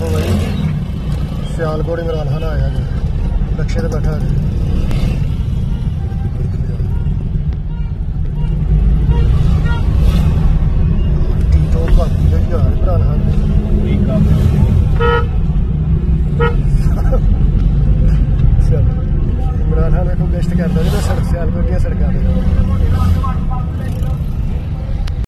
ਦੇਖੋ ਬਈ। ਸਿਆਲਕੋਟ ਇਮਰਾਨ ਖਾਨ ਆਇਆ ਜੀ। ਨਕਸ਼ੇ ਤੇ ਬੈਠਾ ਜੀ। ਟੀਟੋ ਭਾਬੀ ਜੀ ਯਾਰ ਇਮਰਾਨ ਖਾਨ ਦੀ। ਚਲੋ ਇਮਰਾਨ ਖਾਨ ਵੇਖੋ ਗੈਸਟ ਕਰਦਾ ਜੀ ਸੜਕ ਸਿਆਲਕੋਟ ਦੀਆਂ ਸੜਕਾਂ ਤੇ।